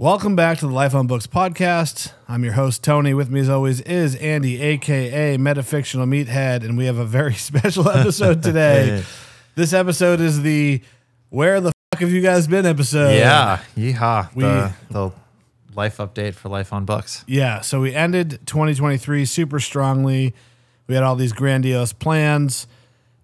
Welcome back to the Life on Books podcast. I'm your host, Tony. With me, as always, is Andy, aka Metafictional Meathead, and we have a very special episode today. this episode is the Where the Fuck Have You Guys Been episode. Yeah, yeehaw. We- the, the life update for Life on Books. Yeah, so we ended 2023 super strongly. We had all these grandiose plans,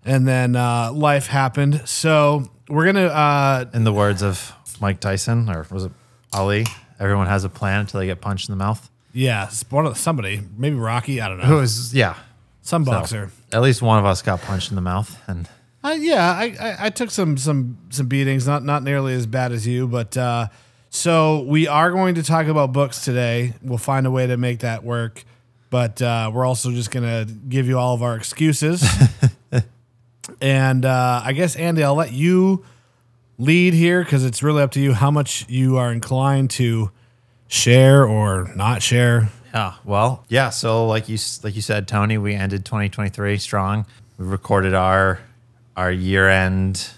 and then uh, life happened. So we're going to uh, In the words of Mike Tyson, or was it Ali? Everyone has a plan until they get punched in the mouth. Yeah, one of somebody, maybe Rocky. I don't Who know. was, yeah. Some so, boxer. at least one of us got punched in the mouth. And Uh, yeah, I, I, I took some some some beatings, not not nearly as bad as you, but uh, so we are going to talk about books today. We'll find a way to make that work, but uh, we're also just gonna give you all of our excuses. and uh, I guess Andy, I'll let you lead here because it's really up to you how much you are inclined to share or not share. yeah, well, yeah. So like you like you said, Tony, we ended 2023 strong. We recorded our our year end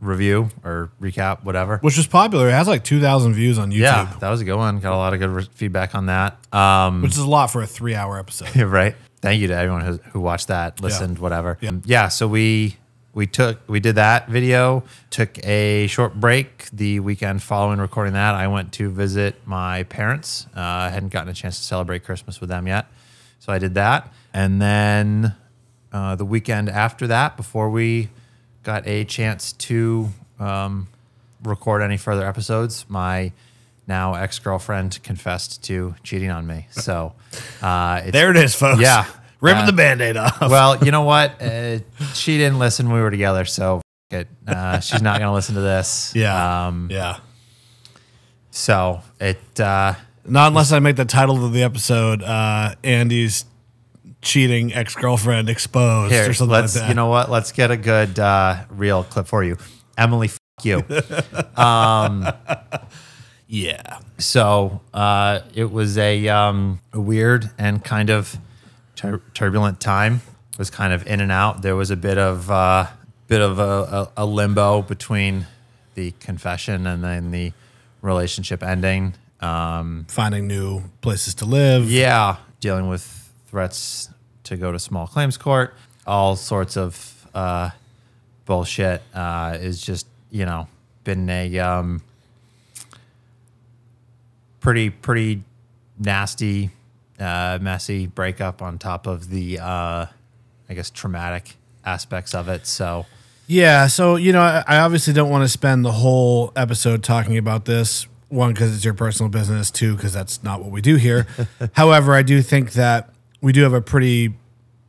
review or recap, whatever. Which was popular. It has like two thousand views on YouTube, Yeah, that was a good one. Got a lot of good feedback on that. Um, which is a lot for a three-hour episode. Yeah, right. Thank you to everyone who, who watched that, listened, whatever. Yeah. Um, yeah. So we we took we did that video. Took a short break the weekend following recording that. I went to visit my parents. Uh, I hadn't gotten a chance to celebrate Christmas with them yet, so I did that. And then uh, the weekend after that, before we got a chance to um, record any further episodes, my now ex girlfriend confessed to cheating on me. So uh, it's, There it is, folks. Yeah. Ripping Uh, the band aid off. well, you know what? Uh, she didn't listen when we were together, so it. Uh, she's not going to listen to this. yeah. Um, yeah. so it. Uh, Not unless I make the title of the episode uh, Andy's cheating ex girlfriend exposed here, or something let's. like that. You know what? Let's get a good uh, real clip for you. Emily, f- you. yeah. So uh, it was a, um, a weird and kind of tur- turbulent time. It was kind of in and out. There was a bit of uh, bit of a, a, a limbo between the confession and then the relationship ending. Um, Finding new places to live. yeah, dealing with threats to go to small claims court, all sorts of uh, bullshit. Uh, is just you know been a um, pretty pretty nasty, uh, messy breakup on top of the uh, I guess traumatic aspects of it. So Yeah. So, you know, I, I obviously don't want to spend the whole episode talking about this. One, because it's your personal business. Two, because that's not what we do here. However, I do think that we do have a pretty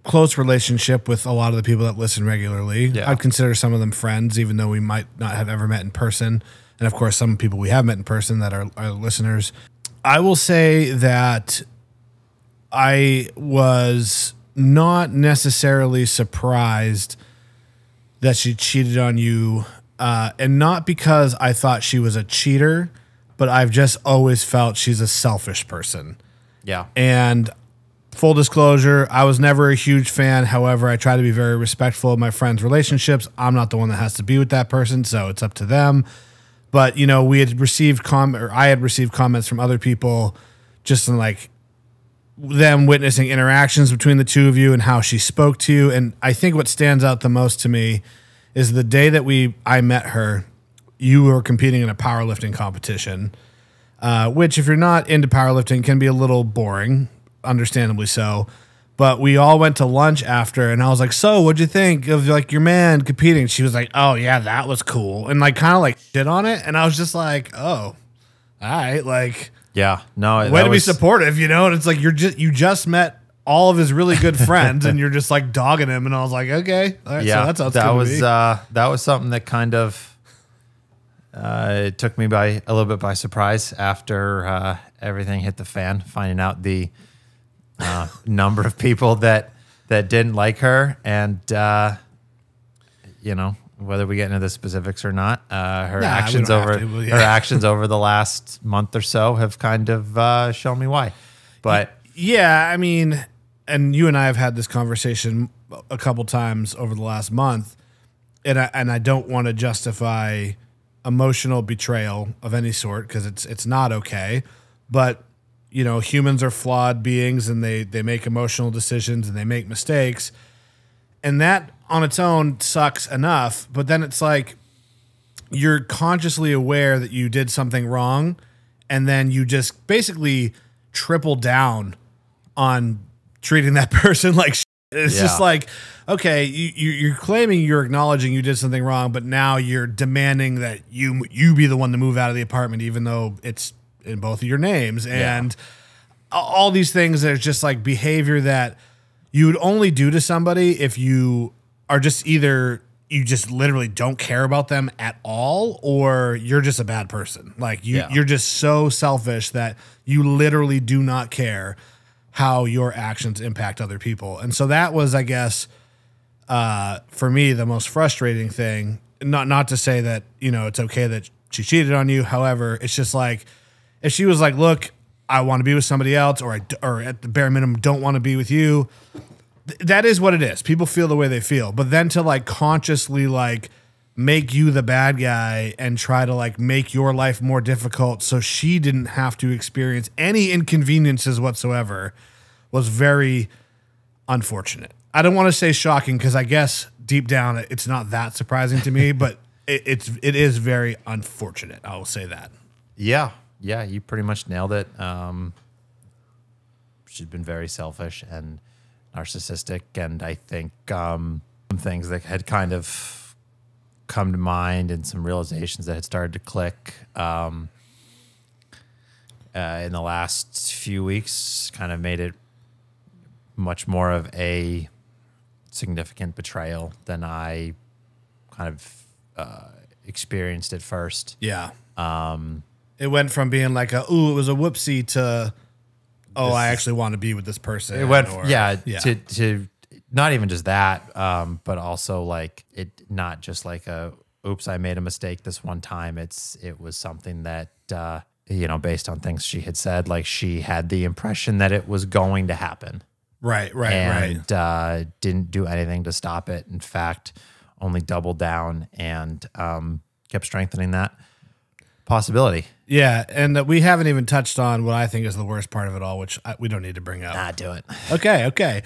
close relationship with a lot of the people that listen regularly. Yeah. I'd consider some of them friends, even though we might not have ever met in person. And of course, some people we have met in person that are, are listeners. I will say that I was not necessarily surprised that she cheated on you, uh, and not because I thought she was a cheater, but I've just always felt she's a selfish person. yeah, And full disclosure, I was never a huge fan. However, I try to be very respectful of my friends' relationships. I'm not the one that has to be with that person, so it's up to them. But you know, we had received com or I had received comments from other people, just in like them witnessing interactions between the two of you and how she spoke to you. And I think what stands out the most to me is the day that we I met her, you were competing in a powerlifting competition, uh, which if you're not into powerlifting can be a little boring, understandably so. But we all went to lunch after, and I was like, "So, what'd you think of like your man competing?" She was like, "Oh yeah, that was cool," and like kind of like shit on it. And I was just like, "Oh, all right, like." Yeah. No, way to be supportive, you know. And it's like you're just you just met all of his really good friends, and you're just like dogging him. And I was like, okay, all right, yeah, so that's how it's that was uh, that was something that kind of uh, it took me by a little bit by surprise after uh, everything hit the fan. Finding out the uh, number of people that that didn't like her, and uh, you know whether we get into the specifics or not, uh, her Nah, actions over to, yeah. her actions over the last month or so have kind of uh, shown me why. But yeah, I mean, and you and I have had this conversation a couple times over the last month, and I and I don't want to justify emotional betrayal of any sort because it's it's not okay. But you know, humans are flawed beings and they they make emotional decisions and they make mistakes. And that on its own sucks enough, but then it's like you're consciously aware that you did something wrong and then you just basically triple down on treating that person like shit. it's just like okay you, you you're claiming you're acknowledging you did something wrong but now you're demanding that you you be the one to move out of the apartment even though it's in both of your names. And all these things there's just like behavior that you would only do to somebody if you are just either you just literally don't care about them at all or you're just a bad person. Like you Yeah. you're just so selfish that you literally do not care how your actions impact other people. And so that was i guess uh, for me the most frustrating thing. Not not to say that you know it's okay that she cheated on you. However it's just like if she was like look i want to be with somebody else or I or at the bare minimum don't want to be with you th- that is what it is people feel the way they feel but then to like consciously like make you the bad guy and try to like make your life more difficult so she didn't have to experience any inconveniences whatsoever was very unfortunate. I don't want to say shocking because I guess deep down it's not that surprising to me, but it, it's it is very unfortunate. I will say that. Yeah, yeah, you pretty much nailed it. Um, she's been very selfish and narcissistic, and I think um, some things that had kind of come to mind and some realizations that had started to click um, uh, in the last few weeks kind of made it much more of a significant betrayal than I kind of uh, experienced at first. Yeah. Um, it went from being like a ooh, it was a whoopsie to oh, I actually want to be with this person. It went, or- yeah, yeah, to to not even just that, um, but also like it, not just like a oops, I made a mistake this one time. It's it was something that uh, you know, based on things she had said, like she had the impression that it was going to happen, right, right, right. and uh, didn't do anything to stop it. In fact, only doubled down and um, kept strengthening that possibility. Yeah, and we haven't even touched on what I think is the worst part of it all, which I, we don't need to bring up. Ah, do it. Okay, okay.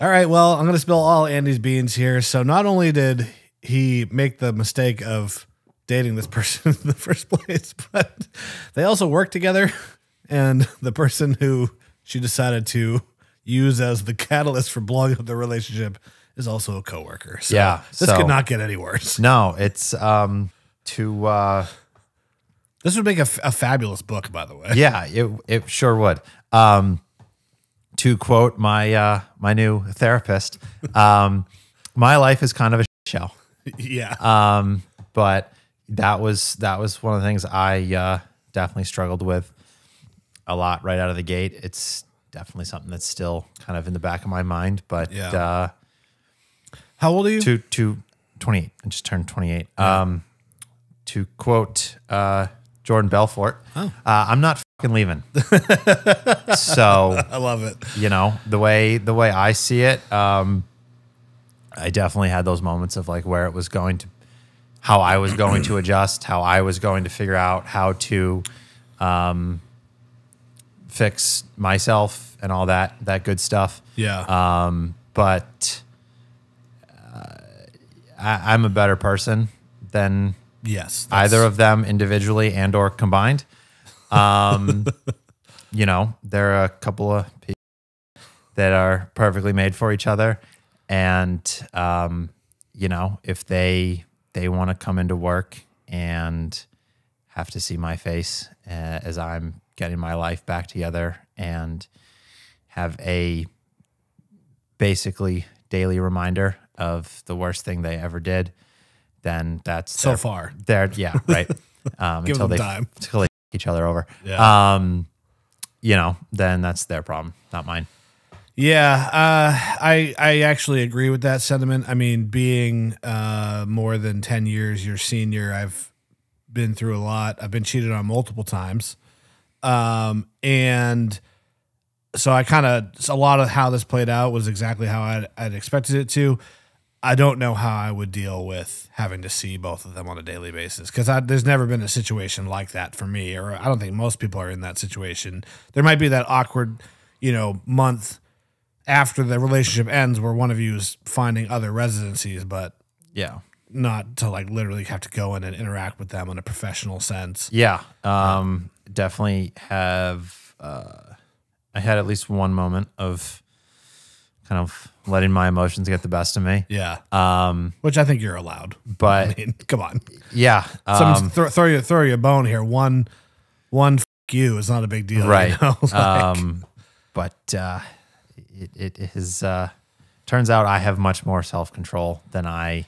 All right, well, I'm going to spill all Andy's beans here. So, not only did he make the mistake of dating this person in the first place, but they also work together. And the person who she decided to use as the catalyst for blowing up the relationship is also a coworker. So, Yeah, this so- could not get any worse. No, it's um, to. Uh, This would make a, f- a fabulous book, by the way. yeah, it it sure would. Um, to quote my uh, my new therapist, um, my life is kind of a shell. yeah. Um, but that was that was one of the things I uh, definitely struggled with a lot right out of the gate. It's definitely something that's still kind of in the back of my mind. But Yeah. uh, How old are you? to to 28, I just turned 28. Um, to quote uh, Jordan Belfort, uh, I'm not fucking leaving. so I love it. you know the way the way I see it, um, I definitely had those moments of like where it was going to, how I was going to adjust, how I was going to figure out how to um, fix myself and all that that good stuff. Yeah. Um, but uh, I, I'm a better person than yes. either of them individually and or combined. Um, you know, there are a couple of people that are perfectly made for each other, and um, you know, if they they want to come into work and have to see my face uh, as I'm getting my life back together and have a basically daily reminder of the worst thing they ever did, then that's So their- far. They're yeah, right. Um, until they time. until they each other over. Yeah. Um, you know, then that's their problem, not mine. Yeah, uh, I I actually agree with that sentiment. I mean, being uh, more than ten years your senior, I've been through a lot. I've been cheated on multiple times, um, and so I kind of a lot of how this played out was exactly how I'd, I'd expected it to. I don't know how I would deal with having to see both of them on a daily basis because there's never been a situation like that for me, or I don't think most people are in that situation. There might be that awkward, you know, month after the relationship ends where one of you is finding other residencies, but Yeah. not to like literally have to go in and interact with them in a professional sense. Yeah. Um, definitely have. Uh, I had at least one moment of kind of letting my emotions get the best of me. Yeah, Um, which I think you're allowed. I but mean, come on, yeah. Um, throw, throw you throw you a bone here. One one f- you is not a big deal, you right. know? Like, um, but uh, it, it is. Uh, turns out I have much more self control than I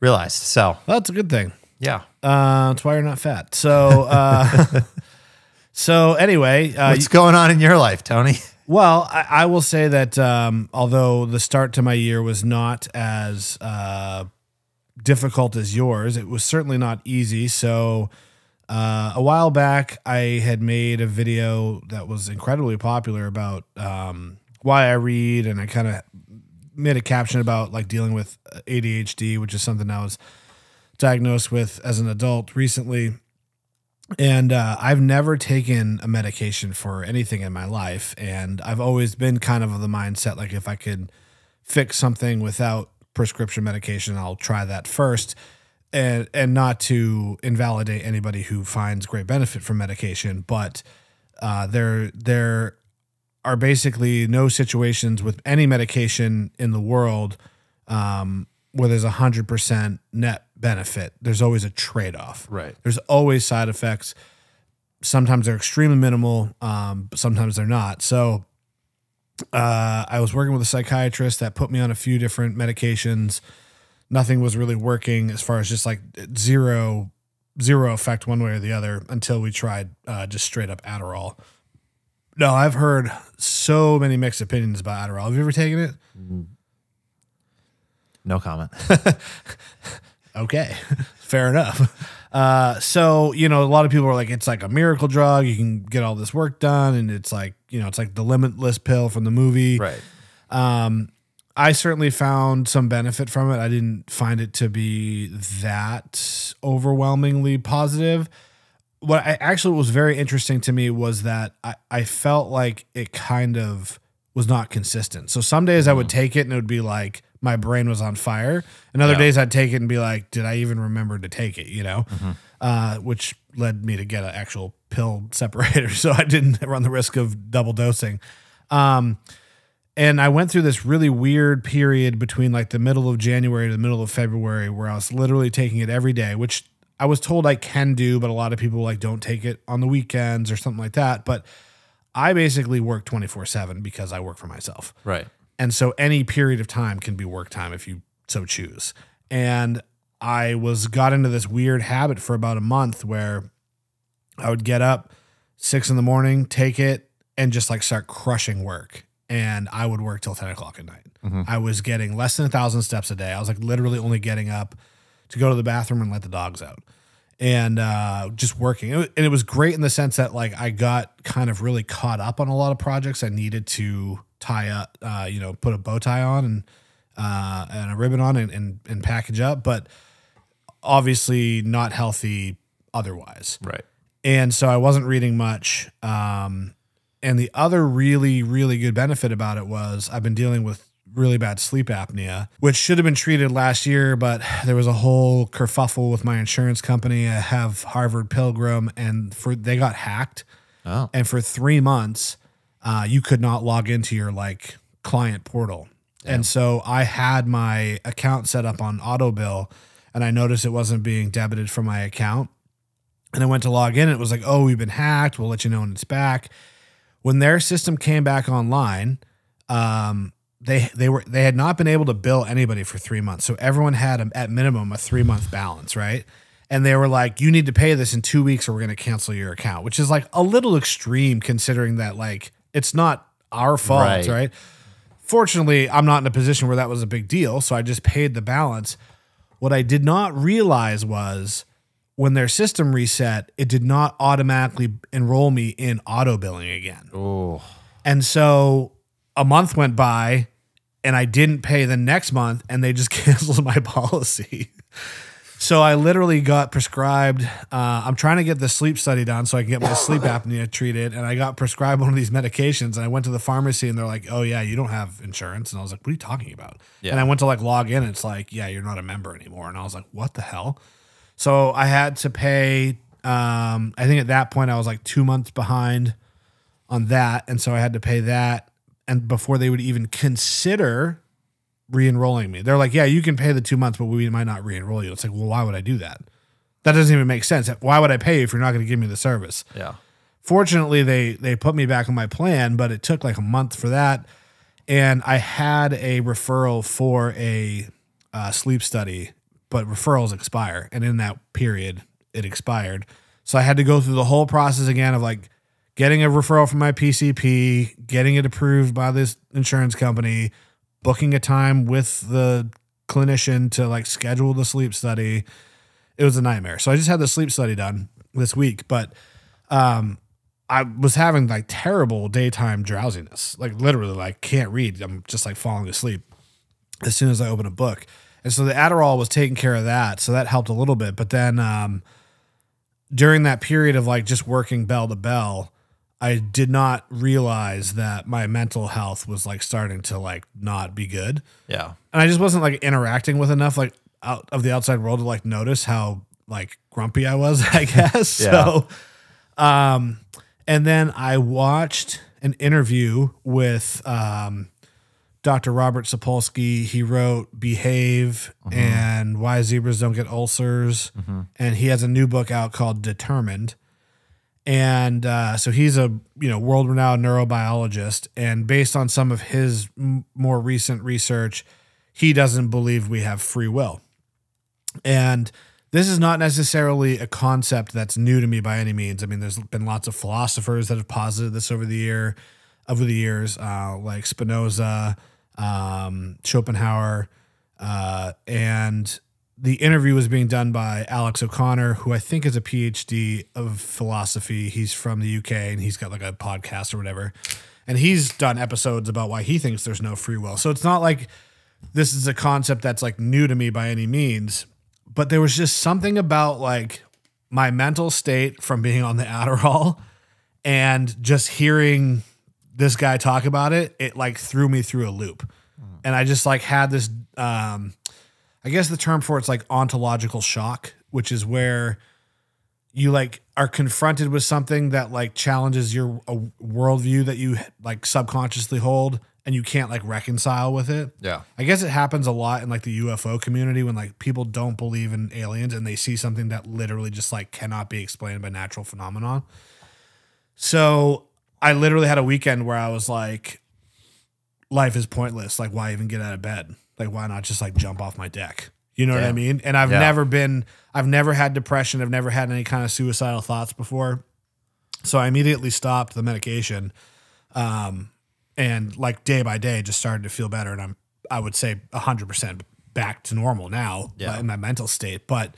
realized. So well, that's a good thing. yeah. Uh, that's why you're not fat. So, uh, so anyway, uh, What's going on in your life, Tony? Well, I, I will say that um, although the start to my year was not as uh, difficult as yours, it was certainly not easy. So, uh, a while back, I had made a video that was incredibly popular about um, why I read, and I kind of made a caption about like dealing with ADHD, which is something I was diagnosed with as an adult recently. And uh, I've never taken a medication for anything in my life. And I've always been kind of of the mindset like if I could fix something without prescription medication, I'll try that first. And, and not to invalidate anybody who finds great benefit from medication, but uh, there there are basically no situations with any medication in the world um, where there's a hundred percent net benefit. There's always a trade off. Right. There's always side effects. Sometimes they're extremely minimal. Um, but sometimes they're not. So uh, I was working with a psychiatrist that put me on a few different medications. Nothing was really working as far as just like zero zero effect one way or the other until we tried uh, just straight up Adderall. No, I've heard so many mixed opinions about Adderall. Have you ever taken it? No comment. Okay, fair enough. Uh, so you know, a lot of people are like, it's like a miracle drug. You can get all this work done, and it's like you know, it's like the limitless pill from the movie. right. Um, I certainly found some benefit from it. I didn't find it to be that overwhelmingly positive. What I actually was very interesting to me was that I, I felt like it kind of was not consistent. So some days I would take it and it would be like my brain was on fire. And other Yeah. days I'd take it and be like, did I even remember to take it? You know, uh, which led me to get an actual pill separator. So I didn't run the risk of double dosing. Um, and I went through this really weird period between like the middle of January to the middle of February where I was literally taking it every day, which I was told I can do, but a lot of people like don't take it on the weekends or something like that. But I basically work 24 7 because I work for myself. Right. And so any period of time can be work time if you so choose. And I was got into this weird habit for about a month where I would get up six in the morning, take it, and just like start crushing work. And I would work till 10 o'clock at night. I was getting less than a thousand steps a day. I was like literally only getting up to go to the bathroom and let the dogs out and uh, just working. And it was great in the sense that like I got kind of really caught up on a lot of projects I needed to tie up, uh, you know, put a bow tie on and uh, and a ribbon on and, and and package up, but obviously not healthy otherwise. Right. And so I wasn't reading much. Um, and the other really, really good benefit about it was I've been dealing with really bad sleep apnea, which should have been treated last year, but there was a whole kerfuffle with my insurance company. I have Harvard Pilgrim, and for they got hacked, Oh. and for three months, uh, you could not log into your like client portal. And so I had my account set up on AutoBill, and I noticed it wasn't being debited from my account. And I went to log in, and it was like, "Oh, we've been hacked. We'll let you know when it's back." When their system came back online, um, they they were they had not been able to bill anybody for three months, so everyone had a, at minimum a three month balance, right? And they were like, "You need to pay this in two weeks, or we're going to cancel your account," which is like a little extreme considering that like it's not our fault, Right. right? Fortunately, I'm not in a position where that was a big deal, so I just paid the balance. What I did not realize was when their system reset, it did not automatically enroll me in auto billing again. Oh. And so a month went by and I didn't pay the next month, and they just canceled my policy. So I literally got prescribed. Uh, I'm trying to get the sleep study done so I can get my sleep apnea treated. And I got prescribed one of these medications. And I went to the pharmacy and they're like, "Oh yeah, you don't have insurance." And I was like, "What are you talking about?" Yeah. And I went to like log in. And it's like, "Yeah, you're not a member anymore." And I was like, "What the hell?" So I had to pay. Um, I think at that point I was like two months behind on that, and so I had to pay that. And before they would even consider re-enrolling me. They're like, yeah, you can pay the two months, but we might not re-enroll you. It's like, well, why would I do that? That doesn't even make sense. Why would I pay you if you're not going to give me the service? Yeah. Fortunately, they they put me back on my plan, but it took like a month for that, and I had a referral for a uh, sleep study, but referrals expire, and in that period, it expired. So I had to go through the whole process again of like getting a referral from my PCP, getting it approved by this insurance company, booking a time with the clinician to like schedule the sleep study. It was a nightmare. So I just had the sleep study done this week, but um I was having like terrible daytime drowsiness. Like literally like can't read. I'm just like falling asleep as soon as I open a book. And so the Adderall was taking care of that. So that helped a little bit. But then um during that period of like just working bell to bell, I did not realize that my mental health was like starting to like not be good. Yeah. And I just wasn't like interacting with enough like out of the outside world to like notice how like grumpy I was, I guess. Yeah. So um and then I watched an interview with um Dr. Robert Sapolsky. He wrote Behave and Why Zebras Don't Get Ulcers. And he has a new book out called Determined and uh, so he's a you know world renowned neurobiologist. And based on some of his m- more recent research he doesn't believe we have free will. And this is not necessarily a concept that's new to me by any means. I mean there's been lots of philosophers that have posited this over the year over the years uh, like spinoza um, schopenhauer uh, and the interview was being done by Alex O'Connor, who I think is a PhD of philosophy. He's from the UK and he's got like a podcast or whatever. And he's done episodes about why he thinks there's no free will. So it's not like this is a concept that's like new to me by any means, but there was just something about like my mental state from being on the Adderall and just hearing this guy talk about it, it like threw me through a loop. And I just like had this um I guess the term for it's like ontological shock, which is where you like are confronted with something that like challenges your a worldview that you like subconsciously hold and you can't like reconcile with it. Yeah. I guess it happens a lot in like the UFO community when like people don't believe in aliens and they see something that literally just like cannot be explained by natural phenomenon. So I literally had a weekend where I was like, life is pointless. Like, why even get out of bed? Like, why not just like jump off my deck? You know what I mean? And I've Yeah. never been, I've never had depression. I've never had any kind of suicidal thoughts before. So I immediately stopped the medication. Um, and like day by day just started to feel better. And I'm, I would say hundred percent back to normal now Yeah. in my mental state, but,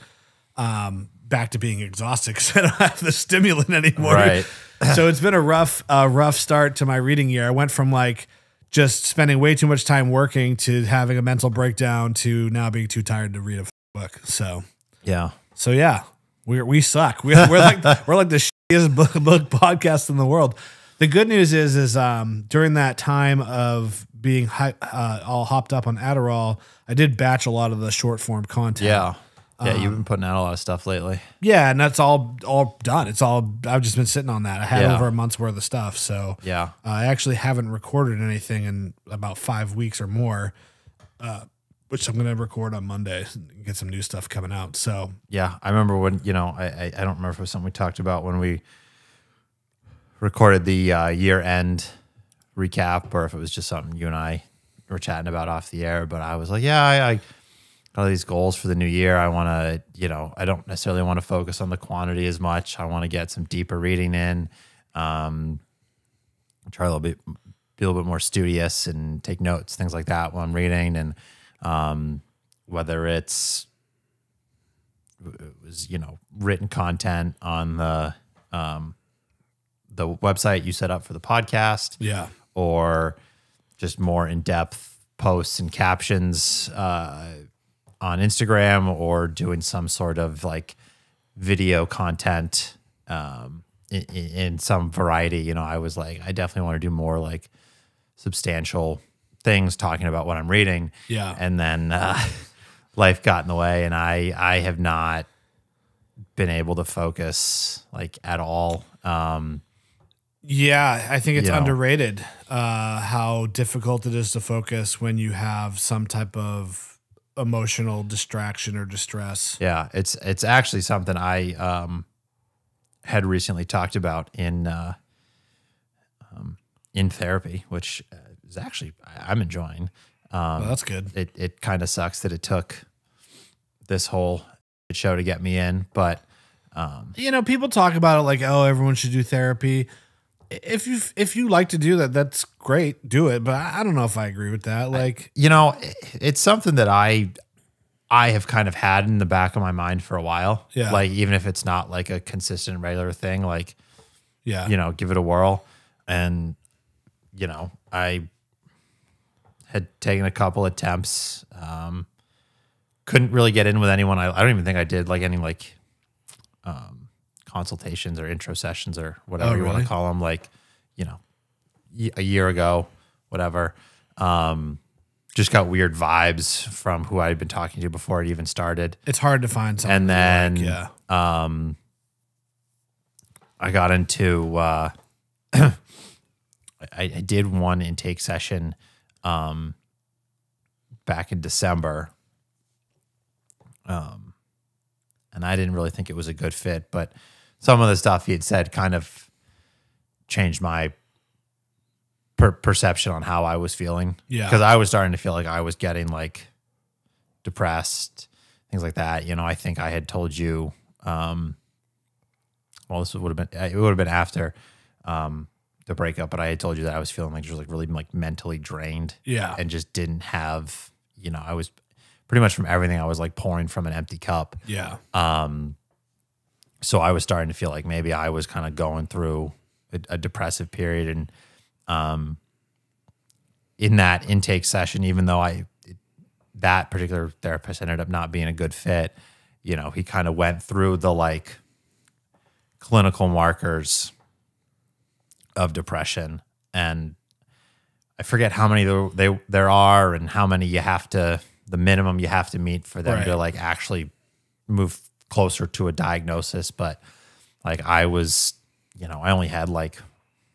um, back to being exhausted because I don't have the stimulant anymore. Right. so it's been a rough, uh, rough start to my reading year. I went from like just spending way too much time working to having a mental breakdown to now being too tired to read a book. So, Yeah. so yeah, we we suck. We're, we're like we're like the shittiest book, book podcast in the world. The good news is is um, during that time of being uh, all hopped up on Adderall, I did batch a lot of the short form content. Yeah. Yeah. Um, you've been putting out a lot of stuff lately. yeah, and that's all all done. It's all I've just been sitting on that. I had Yeah. over a month's worth of stuff, so Yeah. uh, I actually haven't recorded anything in about five weeks or more, uh, which I'm going to record on Monday. and Get some new stuff coming out. So Yeah, I remember when you know I, I I don't remember if it was something we talked about when we recorded the uh, year end recap, or if it was just something you and I were chatting about off the air. But I was like, yeah, I, I all these goals for the new year. I want to, you know, I don't necessarily want to focus on the quantity as much. I want to get some deeper reading in. Um, try a little bit, be a little bit more studious and take notes, things like that while I'm reading, and um, whether it's it was you know written content on the um, the website you set up for the podcast yeah, or just more in depth posts and captions uh, on Instagram or doing some sort of like video content um, in, in some variety. You know, I was like, I definitely want to do more like substantial things talking about what I'm reading. Yeah. And then uh, life got in the way, and I I have not been able to focus like at all. Um, Yeah, I think it's underrated uh, how difficult it is to focus when you have some type of emotional distraction or distress. Yeah, it's it's actually something I um, had recently talked about in uh, um, in therapy, which is actually I'm enjoying. Um, Well, that's good. it it kind of sucks that it took this whole show to get me in, but um, You know, people talk about it like, oh, everyone should do therapy. If you if you like to do that, that's great. Do it. But I don't know if I agree with that. Like, you know, it's something that I I have kind of had in the back of my mind for a while. Yeah. Like even if it's not like a consistent regular thing, like yeah, you know, give it a whirl. And, you know, I had taken a couple attempts. Um, couldn't really get in with anyone. I, I don't even think I did like any like um, consultations or intro sessions or whatever Oh, you want to call them. Like, you know, a year ago, whatever. Um, just got weird vibes from who I had been talking to before it even started. it's hard to find something. And then, like. yeah, um, I got into uh, I, I did one intake session um, back in December, um, and I didn't really think it was a good fit. But some of the stuff he had said kind of changed my per- perception on how I was feeling. Yeah. because I was starting to feel like I was getting like depressed, things like that. You know, I think I had told you. Um, well, this would have been it would have been after um, the breakup, but I had told you that I was feeling like just like really like mentally drained, Yeah. and just didn't have you know I was pretty much from everything I was like pouring from an empty cup. yeah, Um, so I was starting to feel like maybe I was kind of going through a, a depressive period, and um, in that intake session, even though I that particular therapist ended up not being a good fit, you know, he kind of went through the like clinical markers of depression. And I forget how many there, they there are and how many you have to the minimum you have to meet for them to like actually move closer to a diagnosis but like I was you know I only had like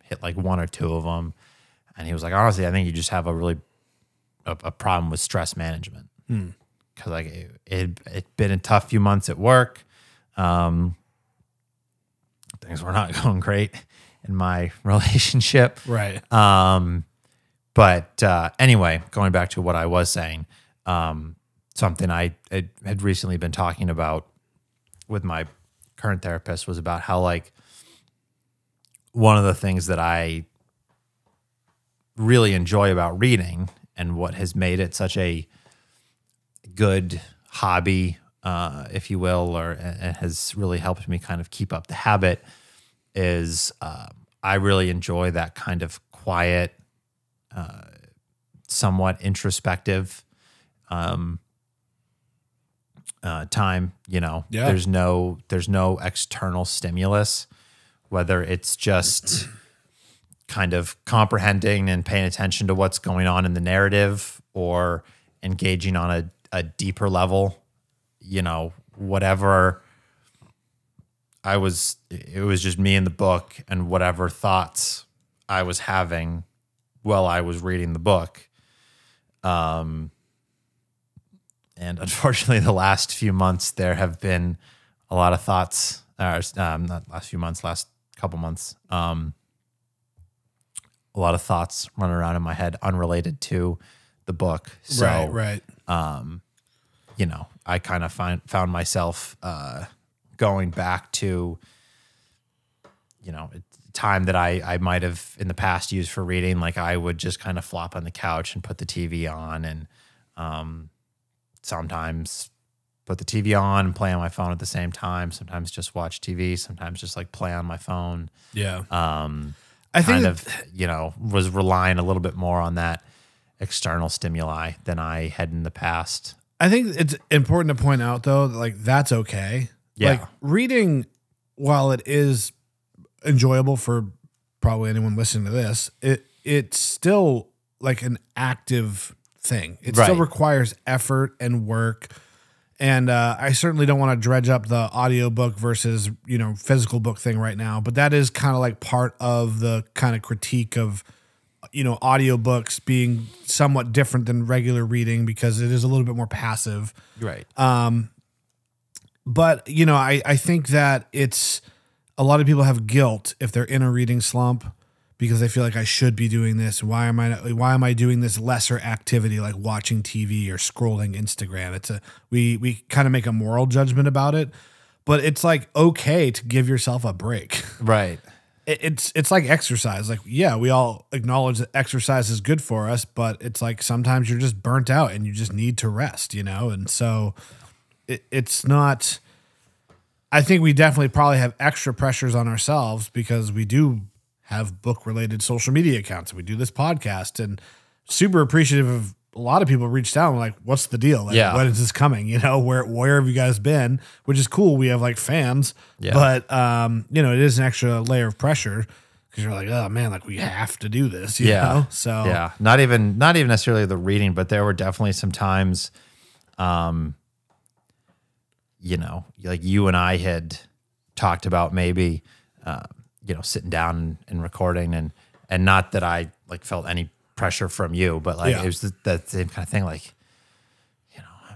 hit like one or two of them and he was like honestly I think you just have a really a, a problem with stress management. Because like it it it'd been a tough few months at work. Um things were not going great in my relationship. Right. um, but uh, anyway, going back to what I was saying, um, something I, I had recently been talking about with my current therapist was about how like one of the things that I really enjoy about reading and what has made it such a good hobby, uh, if you will, or has really helped me kind of keep up the habit is uh, I really enjoy that kind of quiet, uh, somewhat introspective um, uh, time. You know, Yeah. there's no there's no external stimulus, whether it's just kind of comprehending and paying attention to what's going on in the narrative or engaging on a, a deeper level, you know, whatever I was, it was just me in the book and whatever thoughts I was having while I was reading the book. Um, and unfortunately, the last few months, there have been a lot of thoughts, or um, not last few months, last couple months, um, a lot of thoughts running around in my head unrelated to the book. So, right, right. you know, I kind of find found myself uh, going back to, you know, time that I I might have in the past used for reading. Like I would just kind of flop on the couch and put the TV on, and um, sometimes put the TV on and play on my phone at the same time. Sometimes just watch TV. Sometimes just like play on my phone. Yeah. Um, I think kind of, you know, was relying a little bit more on that external stimuli than I had in the past. I think it's important to point out though, that, like that's okay. Yeah. Like reading, while it is enjoyable for probably anyone listening to this, it it's still like an active thing. It still requires effort and work. And uh, I certainly don't want to dredge up the audiobook versus, you know, physical book thing right now, but that is kind of like part of the kind of critique of you know audiobooks being somewhat different than regular reading because it is a little bit more passive Right. Um, but you know i i think that it's a lot of people have guilt if they're in a reading slump because I feel like i should be doing this why am i not, why am i doing this lesser activity like watching tv or scrolling instagram it's a we we kind of make a moral judgment about it but it's like okay to give yourself a break right. it- it's it's like exercise. Like, yeah, we all acknowledge that exercise is good for us, but it's like sometimes you're just burnt out and you just need to rest, you know? And so it, it's not I think we definitely probably have extra pressures on ourselves because we do have book related social media accounts and we do this podcast and super appreciative of a lot of people reached out and like, what's the deal? Like, Yeah. when is this coming? You know, where where have you guys been? Which is cool. We have like fans. Yeah. But um, you know, it is an extra layer of pressure because you're like, oh man, like we have to do this, you yeah. know? So yeah, not even not even necessarily the reading, but there were definitely some times, um, you know, like you and I had talked about maybe, uh, you know, sitting down and, and recording, and and not that I like felt any pressure from you, but like Yeah. it was the, that same kind of thing. Like, you know,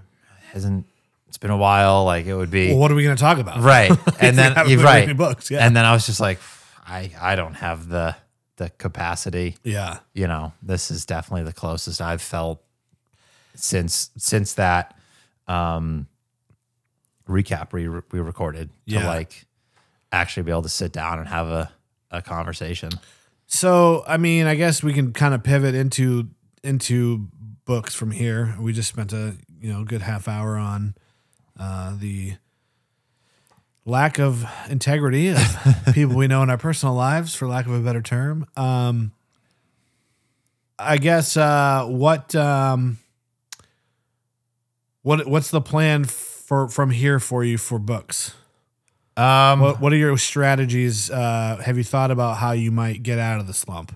hasn't it's been a while? Like it would be well, what are we gonna talk about? right and then been right books, yeah. and then i was just like i i don't have the the capacity Yeah. you know this is definitely the closest i've felt since since that um recap we we recorded to Yeah. like actually be able to sit down and have a a conversation So I mean, I guess we can kind of pivot into into books from here. We just spent a you know good half hour on uh, the lack of integrity of people we know in our personal lives, for lack of a better term. Um, I guess uh, what um, what what's the plan for from here for you for books? Um What What are your strategies? Uh, have you thought about how you might get out of the slump?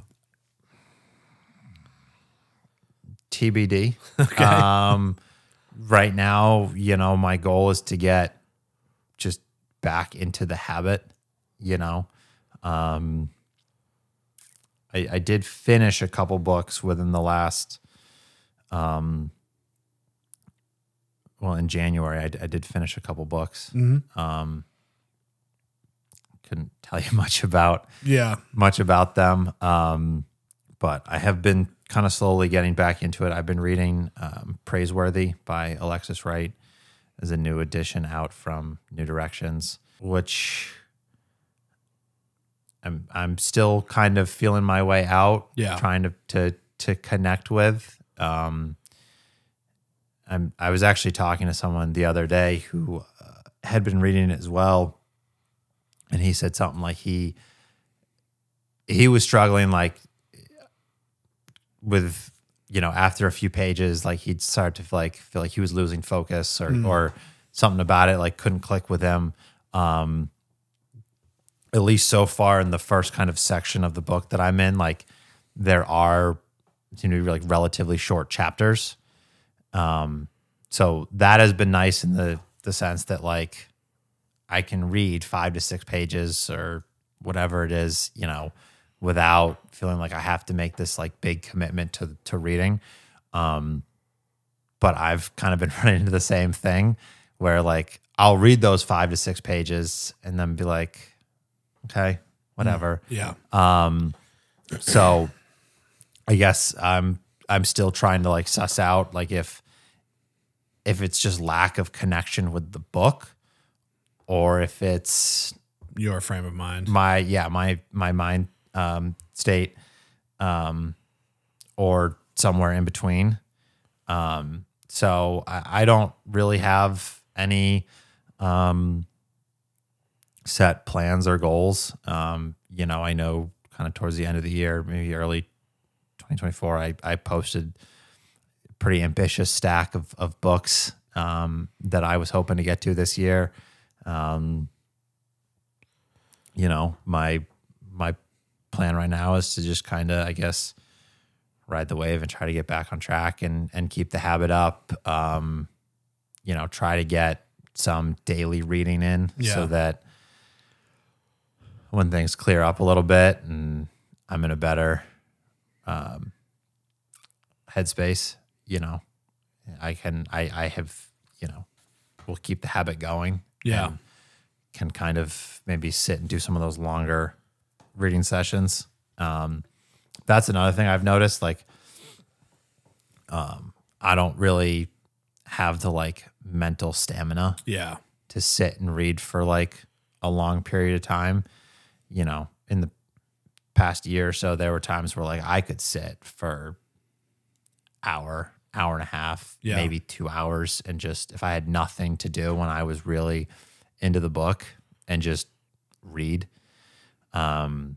TBD. Um, right now, you know, my goal is to get just back into the habit. You know, um, I, I did finish a couple books within the last, um, well, in January, I, I did finish a couple books. Um, couldn't tell you much about Yeah, much about them. Um, but I have been kind of slowly getting back into it. I've been reading um, Praiseworthy by Alexis Wright as a new edition out from New Directions, which I'm I'm still kind of feeling my way out. Yeah. trying to to to connect with. Um, I'm I was actually talking to someone the other day who uh, had been reading it as well, and he said something like he he was struggling like with you know after a few pages like he'd start to like feel like he was losing focus or or something about it like couldn't click with him. Um at least so far in the first kind of section of the book that I'm in like there are seem to be like relatively short chapters. Um so that has been nice in the the sense that like I can read 5 to 6 pages or whatever it is, you know, without feeling like I have to make this like big commitment to to reading. Um, but I've kind of been running into the same thing where like I'll read those five to six pages and then be like, okay, whatever. yeah, Um, so I guess I'm I'm still trying to like suss out like if if it's just lack of connection with the book or if it's your frame of mind. my yeah my my mind um state um or somewhere in between um so I, I don't really have any um set plans or goals um you know i know kind of towards the end of the year maybe early 2024 i i posted pretty ambitious stack of of books um, that I was hoping to get to this year. Um, you know, my my plan right now is to just kind of, I guess, ride the wave and try to get back on track and and keep the habit up. Um, you know, try to get some daily reading in Yeah. so that when things clear up a little bit and I'm in a better um, headspace, you know, I can I I have you know, we'll keep the habit going. Yeah. can kind of maybe sit and do some of those longer reading sessions. Um, that's another thing I've noticed. Like, um, I don't really have the like mental stamina Yeah. to sit and read for like a long period of time. You know, in the past year or so, there were times where like I could sit for hour, hour and a half, Yeah. maybe two hours, and just if I had nothing to do when I was really into the book and just read, um,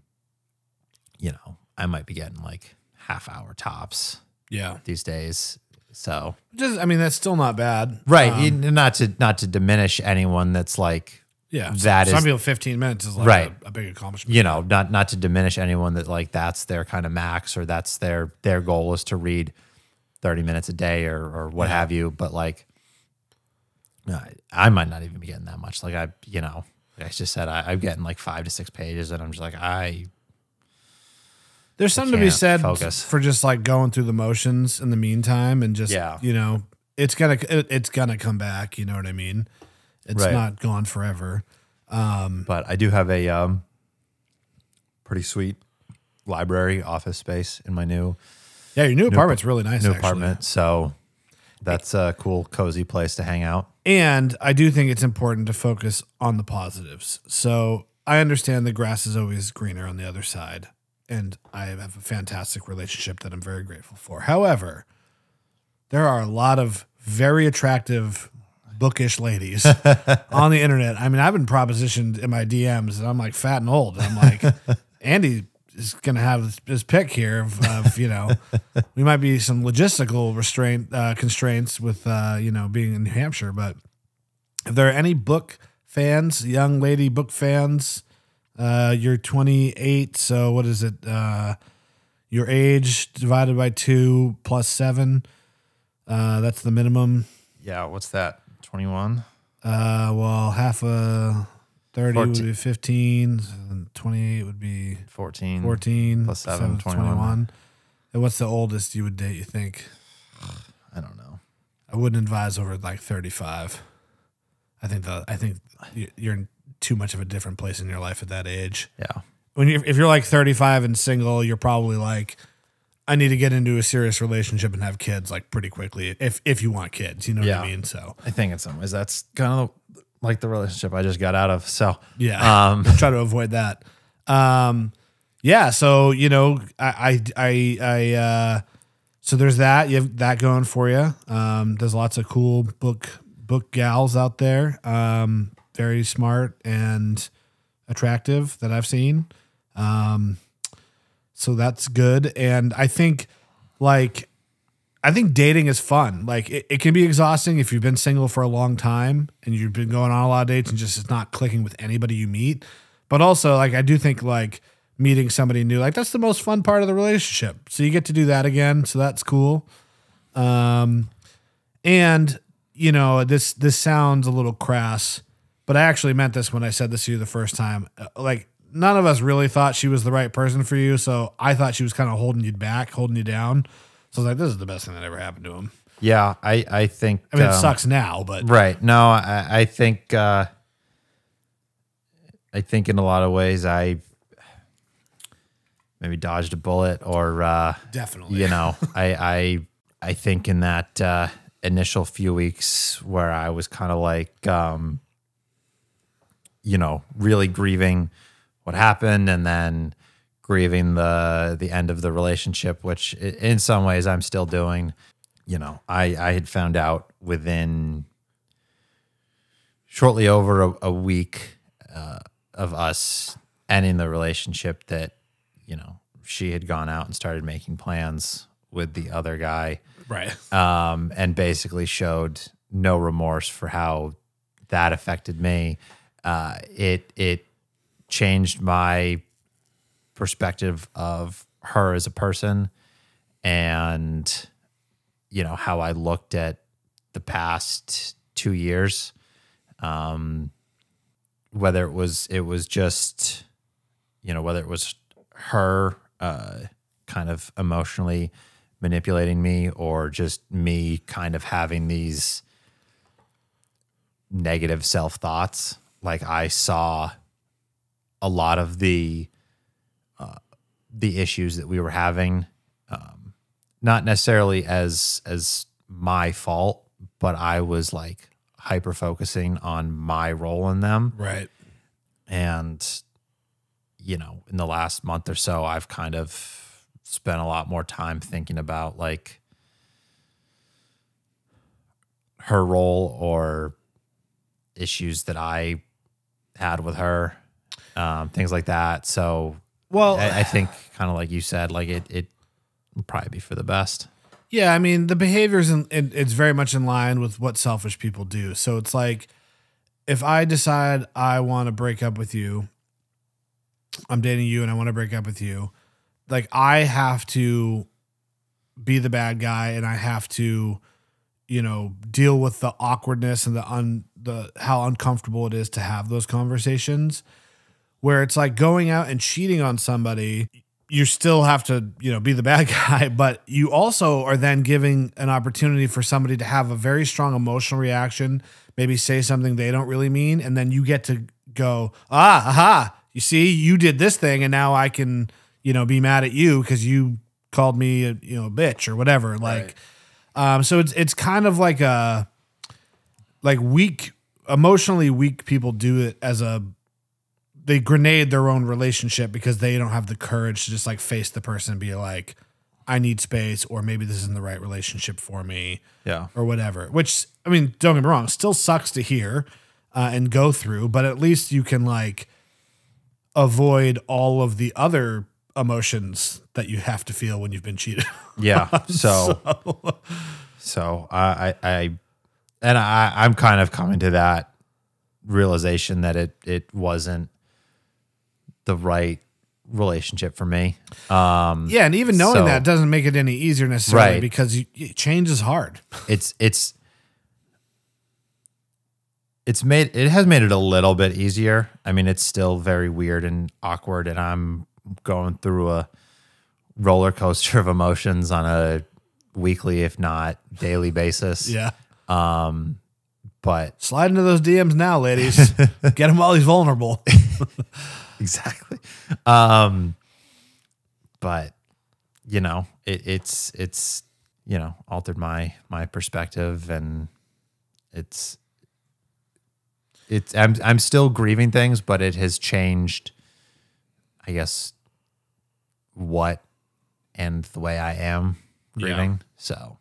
you know, I might be getting like half hour tops Yeah. these days. So Just, I mean, that's still not bad. right, Um, and not to not to diminish anyone that's like yeah. that Some is- people, 15 minutes is like Right. a, a big accomplishment. you know not not to diminish anyone that like that's their kind of max or that's their their goal is to read 30 minutes a day or or what Yeah. have you but like I, might not even be getting that much like i you know like i just said I, i'm getting like five to six pages and i'm just like i There's something to be said focus. for just like going through the motions in the meantime and just, Yeah. you know, it's gonna it, it's gonna come back. You know what I mean? It's Right. not gone forever. but i do have a um pretty sweet library office space in my new Yeah, your new apartment's really nice. new actually. apartment so that's a cool cozy place to hang out And I do think it's important to focus on the positives. So I understand the grass is always greener on the other side. And I have a fantastic relationship that I'm very grateful for. However, there are a lot of very attractive, bookish ladies on the internet. I mean, I've been propositioned in my DMs and I'm like fat and old. And I'm like, Andy is going to have his, pick here of, of, you know, we might be some logistical restraint uh, constraints with, uh, you know, being in New Hampshire. But if there are any book fans, young lady book fans, uh, you're 28. So what is it? Uh, your age divided by two plus seven. Uh, that's the minimum. yeah what's that 21 Uh, well, half a 30 would be 15. And 28 would be 14 14. Plus seven, seven's 21. And what's the oldest you would date, you think? i don't know I wouldn't advise over like 35. I think the I think you- you're in too much of a different place in your life at that age. yeah When you if you're like 35 and single, you're probably like I need to get into a serious relationship and have kids like pretty quickly if if you want kids, you know what I mean? So, I think in some ways that's kind of like the relationship I just got out of. So yeah. Um, try to avoid that. Um yeah, so you know, I I I, I uh so there's that. You have that going for you. Um there's lots of cool book book gals out there. Um very smart and attractive that I've seen. Um so that's good and I think like I think dating is fun. Like it, it can be exhausting if you've been single for a long time and you've been going on a lot of dates and just it's not clicking with anybody you meet. But also like I do think like meeting somebody new, like that's the most fun part of the relationship. So you get to do that again. So that's cool. Um and you know, this this sounds a little crass, but I actually meant this when I said this to you the first time. Uh, Like none of us really thought she was the right person for you, so I thought she was kind of holding you back, holding you down. So I was like, this is the best thing that ever happened to him. yeah, I I think I mean, it um, sucks now, but Right. No, I, I think uh, I think in a lot of ways I maybe dodged a bullet or uh, definitely. you know I I I think in that uh, initial few weeks where I was kind of like um, you know really grieving what happened and then grieving the the end of the relationship which in some ways I'm still doing you know I I had found out within shortly over a, a week uh, of us ending the relationship that you know she had gone out and started making plans with the other guy Right. um, and basically showed no remorse for how that affected me. Uh, it it changed my perspective of her as a person, and you know how I looked at the past two years. Um, whether it was it was just you know whether it was her uh, kind of emotionally manipulating me or just me kind of having these negative self thoughts. Like I saw a lot of the the issues that we were having, um, not necessarily as as my fault, but I was like hyper focusing on my role in them Right. and you know in the last month or so i've kind of spent a lot more time thinking about like her role or issues that i had with her um, things like that so Well, I, I think kind of like you said like it it will probably be for the best Yeah, I mean the behaviors and it, it's very much in line with what selfish people do. So it's like if I decide I want to break up with you, I'm dating you and I want to break up with you, like I have to be the bad guy and I have to you know deal with the awkwardness and the un the how uncomfortable it is to have those conversations where it's like going out and cheating on somebody you still have to you know be the bad guy but you also are then giving an opportunity for somebody to have a very strong emotional reaction maybe say something they don't really mean and then you get to go ah aha you see you did this thing and now i can you know be mad at you because you called me a you know a bitch or whatever like um so it's it's kind of like a like weak emotionally weak people do it as a they grenade their own relationship because they don't have the courage to just like face the person and be like i need space or maybe this isn't the right relationship for me yeah or whatever which i mean don't get me wrong still sucks to hear uh, and go through but at least you can like avoid all of the other emotions that you have to feel when you've been cheated Yeah. So, so, I, I, I, and I, I'm kind of coming to that realization that it, it wasn't the right relationship for me. Um, yeah and even knowing So- that doesn't make it any easier necessarily Right. because you, change is hard it's, it's, it's made, it has made it a little bit easier. I mean, it's still very weird and awkward and I'm going through a roller coaster of emotions on a weekly, if not daily basis. yeah But Slide into those DMs now, ladies. Get him while he's vulnerable. exactly. Um, but you know, it, it's it's you know altered my my perspective, and it's it's I'm I'm still grieving things, but it has changed. I guess what and the way I am grieving. So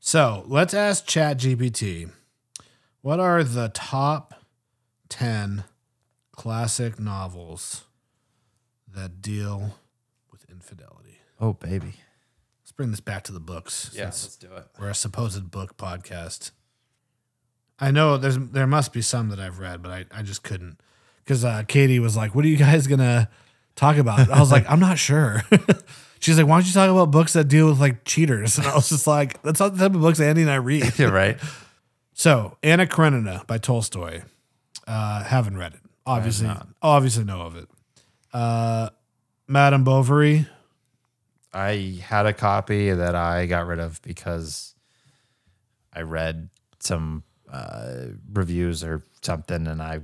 So let's ask ChatGPT what are the top 10 classic novels that deal with infidelity? oh baby, Let's bring this back to the books. Yeah, let's do it. We're a supposed book podcast. I know there's there must be some that I've read, but I, I just couldn't. Because uh, Katie was like, What are you guys going to talk about? I was like, I'm not sure. She's like, Why don't you talk about books that deal with like cheaters? And I was just like, That's not the type of books Andy and I read. You're right. So, Anna Karenina by Tolstoy. Uh, haven't read it. Obviously, obviously know of it. Uh, Madame Bovary. I had a copy that I got rid of because I read some uh, reviews or something, and I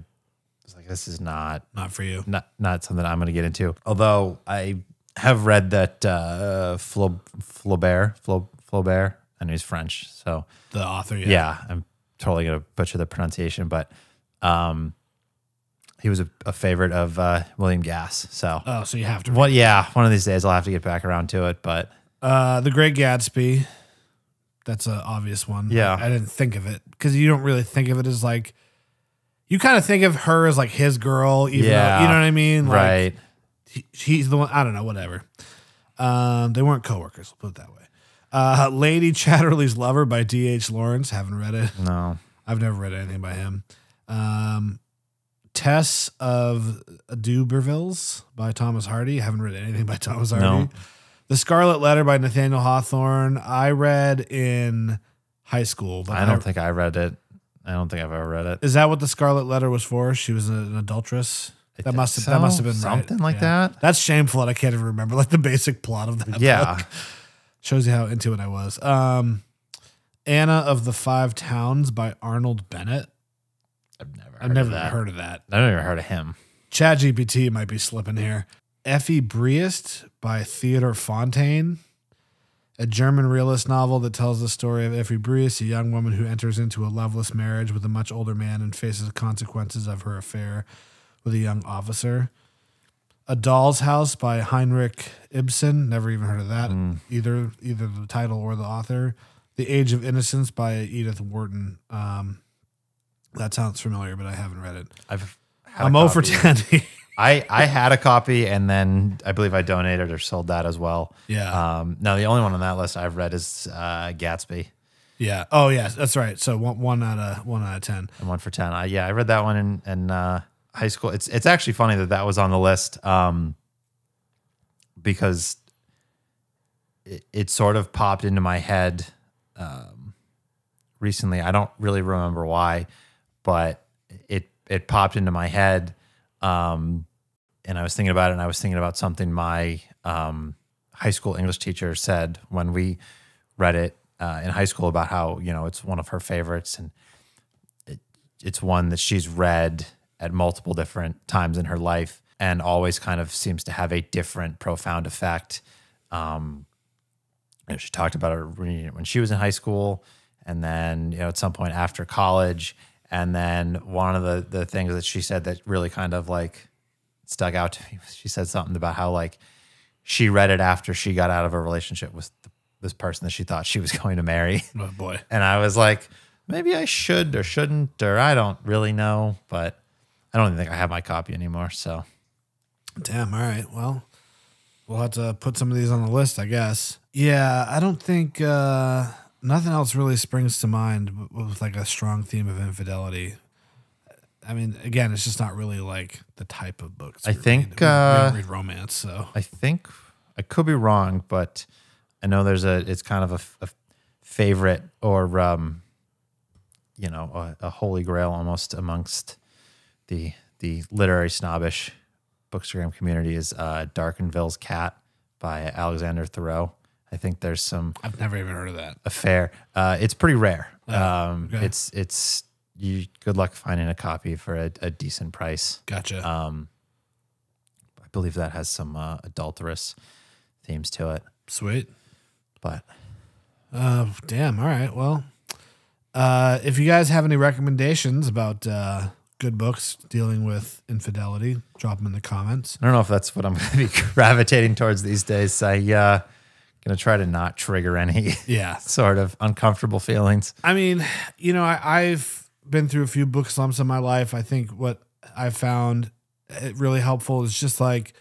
was like, "This is not Not for you. not not something I'm going to get into." Although I have read that uh, Fla- Flaubert, Fla- Flaubert, and he's French, so The author. Yeah. yeah, I'm totally going to butcher the pronunciation, but um, he was a, a favorite of uh, William Gass. So, Oh, so you have to. well, yeah, one of these days I'll have to get back around to it, but. Uh, The Great Gatsby. That's an obvious one. Yeah. I, I didn't think of it because you don't really think of it as like. You kind of think of her as like his girl, even though, Yeah. you know what I mean? Like, right. he- he's the one. I don't know. Whatever. Um, they weren't coworkers. We'll put it that way. Uh, Lady Chatterley's Lover by D.H. Lawrence. Haven't read it. No. I've never read anything by him. Um, Tess of d'Urbervilles by Thomas Hardy. I Haven't read anything by Thomas Hardy. No. The Scarlet Letter by Nathaniel Hawthorne. I read in high school, but I don't think I read it. I don't think I've ever read it. Is that what the Scarlet Letter was for? She was an adulteress. I That must have so. that must have been right. Something like Yeah. that. That's shameful. that I can't even remember like the basic plot of that. Yeah. book. shows you how into it I was. Um, Anna of the Five Towns by Arnold Bennett. I've never heard I've never of that. heard of that. I've never heard of him. Chat GPT might be slipping here. Effie Briest by Theodore Fontaine, a German realist novel that tells the story of Effie Briest, a young woman who enters into a loveless marriage with a much older man and faces the consequences of her affair with a young officer. A Doll's House by Heinrich Ibsen. Never even heard of that. Either either the title or the author. The Age of Innocence by Edith Wharton. Um, that sounds familiar, but I haven't read it. I've had I'm 0 for 10. I, I had a copy and then I believe I donated or sold that as well. Yeah. Um, no, the only one on that list I've read is uh, Gatsby Yeah. Oh, yes, that's right. So one one out of one out of ten. and one for ten. I, yeah, I read that one in, in uh, high school. It's it's actually funny that that was on the list um, because it, it sort of popped into my head um, recently. I don't really remember why, but it it popped into my head, um, and I was thinking about it. And I was thinking about something my um, high school English teacher said when we read it uh, in high school about how you know it's one of her favorites and it, it's one that she's read at multiple different times in her life and always kind of seems to have a different profound effect. Um, you know, she talked about it when she was in high school, and then you know at some point after college, and then one of the the things that she said that really kind of like stuck out to me. was She said something about how like she read it after she got out of a relationship with the, this person that she thought she was going to marry, Oh boy. and I was like, maybe I should or shouldn't, or I don't really know, but I don't even think I have my copy anymore. So Damn. All right. Well, we'll have to put some of these on the list, I guess. Yeah, I don't think uh, nothing else really springs to mind with like a strong theme of infidelity. I mean, again, it's just not really like the type of books. I think, read. We- we don't uh, read romance, so I think I could be wrong, but I know there's a it's kind of a favorite or um, you know a, a holy grail almost amongst the the literary snobbish bookstagram community is uh, Darconville's Cat by Alexander Theroux. I think there's some I've never even heard of that. affair. Uh, it's pretty rare. um, okay. It's it's you. Good luck finding a copy for a, a decent price. Gotcha. Um, I believe that has some uh, adulterous themes to it, Sweet. but Uh, damn. All right. Well, uh, if you guys have any recommendations about uh, good books dealing with infidelity, drop them in the comments. I don't know if that's what I'm going to be gravitating towards these days. I uh, going to try to not trigger any Yeah. sort of uncomfortable feelings. I mean, you know, I, I've been through a few book slumps in my life. I think what I've found eh, really helpful is just like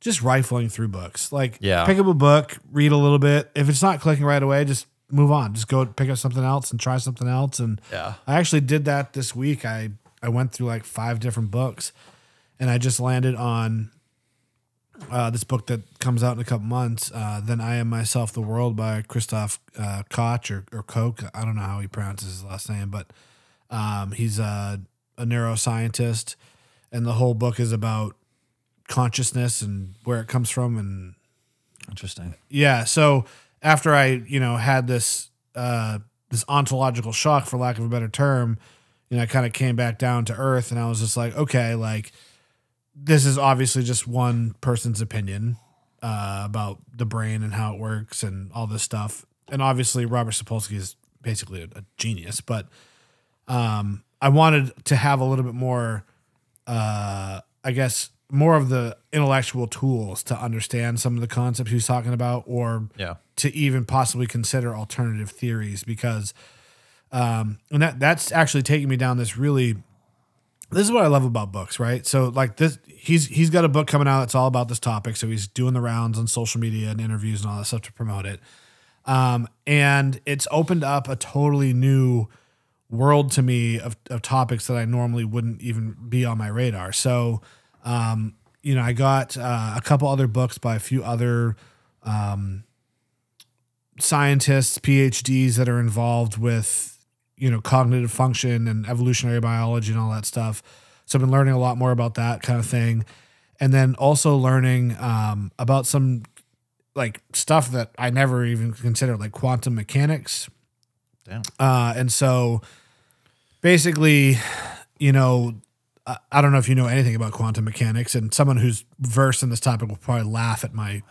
just rifling through books. Like, Yeah. pick up a book, read a little bit. If it's not clicking right away, just move on. Just go pick up something else and try something else. And Yeah. I actually did that this week. I I went through like five different books, and I just landed on uh, this book that comes out in a couple months. Uh, then I am myself, the world by Christof uh, Koch or or Koch. I don't know how he pronounces his last name, but um, he's a, a neuroscientist, and the whole book is about consciousness and where it comes from and Interesting. yeah. So after I, you know, had this uh this ontological shock for lack of a better term, you know, I kind of came back down to earth and I was just like, okay, like this is obviously just one person's opinion uh about the brain and how it works and all this stuff. And obviously Robert Sapolsky is basically a, a genius, but um I wanted to have a little bit more uh I guess more of the intellectual tools to understand some of the concepts he's talking about or Yeah. to even possibly consider alternative theories because um and that that's actually taking me down this really this is what I love about books, right? So like this he's he's got a book coming out that's all about this topic. So he's doing the rounds on social media and interviews and all that stuff to promote it. Um, and it's opened up a totally new world to me of, of topics that I normally wouldn't even be on my radar. So, um, you know, I got uh, a couple other books by a few other um, scientists, PhDs that are involved with, you know, cognitive function and evolutionary biology and all that stuff. So I've been learning a lot more about that kind of thing. And then also learning um, about some like stuff that I never even considered, like quantum mechanics. Damn. Uh, and so basically, you know, I I don't know if you know anything about quantum mechanics, and someone who's versed in this topic will probably laugh at my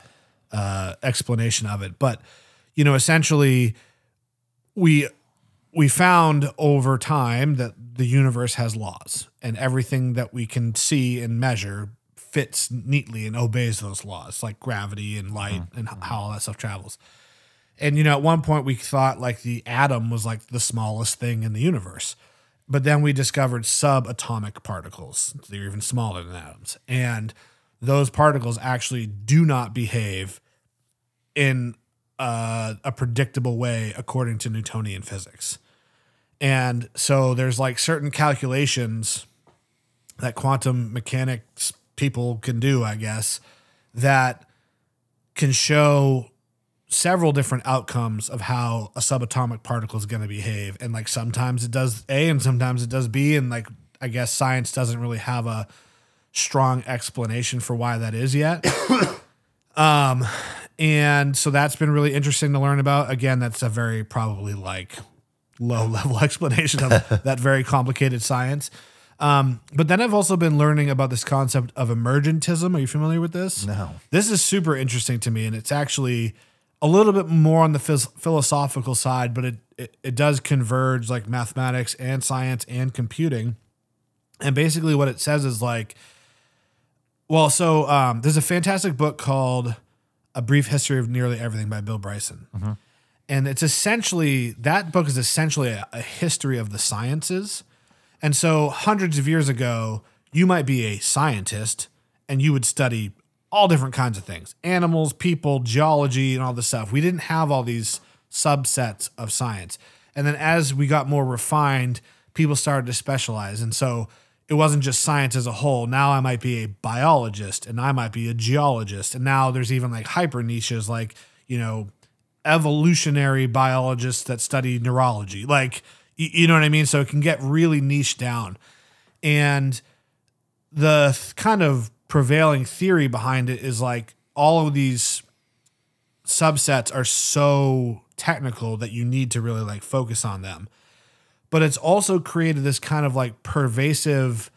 uh, explanation of it. But you know, essentially, we we found over time that the universe has laws, and everything that we can see and measure fits neatly and obeys those laws, like gravity and light mm. and mm. how all that stuff travels. And you know, at one point we thought like the atom was like the smallest thing in the universe. But then we discovered subatomic particles. They're even smaller than atoms. And those particles actually do not behave in uh, a predictable way according to Newtonian physics. And so there's like certain calculations that quantum mechanics people can do, I guess, that can show several different outcomes of how a subatomic particle is going to behave. And like sometimes it does A and sometimes it does B. And like, I guess science doesn't really have a strong explanation for why that is yet. Um, and so that's been really interesting to learn about. Again, that's a very probably like low level explanation of that very complicated science. Um, but then I've also been learning about this concept of emergentism. Are you familiar with this? No. This is super interesting to me, and it's actually a little bit more on the phys- philosophical side, but it, it it does converge like mathematics and science and computing. And basically, what it says is like, well, so um, there's a fantastic book called "A Brief History of Nearly Everything" by Bill Bryson, and it's essentially that book is essentially a, a history of the sciences. And so, hundreds of years ago, you might be a scientist and you would study all different kinds of things animals, people, geology, and all this stuff. We didn't have all these subsets of science. And then, as we got more refined, people started to specialize. And so, it wasn't just science as a whole. Now I might be a biologist and I might be a geologist. And now there's even like hyper niches like, you know, evolutionary biologists that study neurology. Like, you, know what I mean? So it can get really niche down. And the th- kind of prevailing theory behind it is like all of these subsets are so technical that you need to really like focus on them. But it's also created this kind of like pervasive